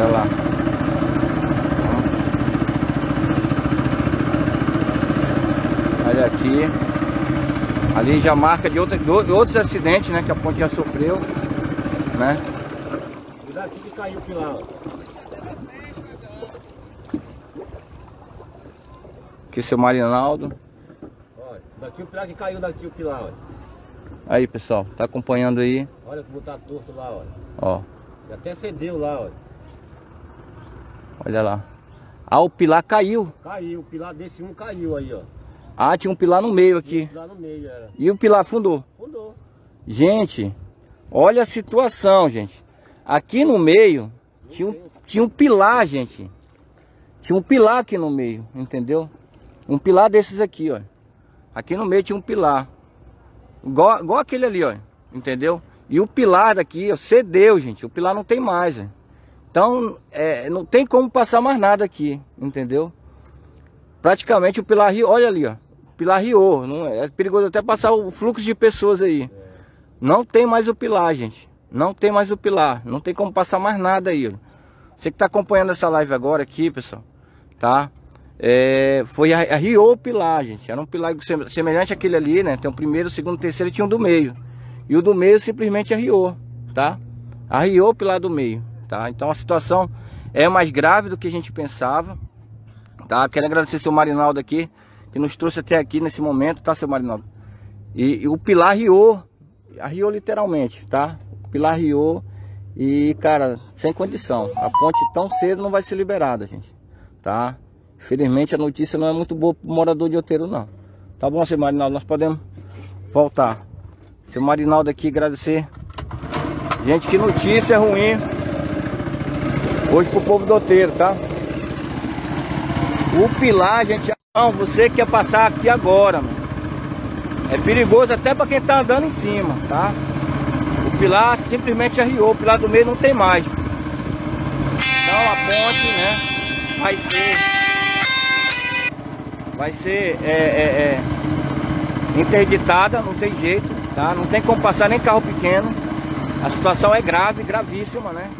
Olha lá. Olha aqui. Ali já marca de, outra, de outros acidentes, né? Que a ponte já sofreu, né? Cuidado aqui que caiu o pilar, ó. Aqui seu Marinaldo. Olha, daqui o pilar que caiu daqui o pilar, olha. Aí, pessoal, tá acompanhando aí, Olha como tá torto lá, olha. ó. E até cedeu lá, olha. Olha lá. Ah, o pilar caiu. Caiu, o pilar desse um caiu aí, ó. Ah, tinha um pilar no meio aqui. Lá no meio era. E o pilar afundou. Fundou. Gente, olha a situação, gente. Aqui no meio tinha um, tinha um pilar, gente. Tinha um pilar aqui no meio, entendeu? Um pilar desses aqui, ó. Aqui no meio tinha um pilar. Igual, igual aquele ali, ó. Entendeu? E o pilar daqui, ó, cedeu, gente. O pilar não tem mais, ó. Então, é, não tem como passar mais nada aqui, entendeu? Praticamente o pilar riu, olha ali, ó. O pilar riou. Não, é, é perigoso até passar o fluxo de pessoas aí. Não tem mais o pilar, gente. Não tem mais o pilar. Não tem como passar mais nada aí. Você que está acompanhando essa live agora aqui, pessoal, tá? É, foi arriou o pilar, gente. Era um pilar semelhante àquele ali, né? Tem o primeiro, o segundo, o terceiro e tinha um do meio. E o do meio simplesmente arriou, tá? Arriou o pilar do meio, tá? Então a situação é mais grave do que a gente pensava, tá? Quero agradecer seu Marinaldo aqui, que nos trouxe até aqui nesse momento, tá, seu Marinaldo? E, e o pilar riou, arriou literalmente, tá? O pilar riou e, cara, sem condição. A ponte tão cedo não vai ser liberada, gente, tá? Infelizmente a notícia não é muito boa para o morador de Outeiro não. Tá bom, seu Marinaldo, nós podemos voltar. Seu Marinaldo aqui, agradecer. Gente, que notícia ruim. Hoje pro povo do Outeiro, tá? O pilar, gente, não, você quer passar aqui agora, mano. É perigoso até para quem tá andando em cima, tá? O pilar simplesmente arriou, o pilar do meio não tem mais. Então a ponte, né, vai ser vai ser é, é, é, interditada, não tem jeito, tá? Não tem como passar nem carro pequeno. A situação é grave, gravíssima, né?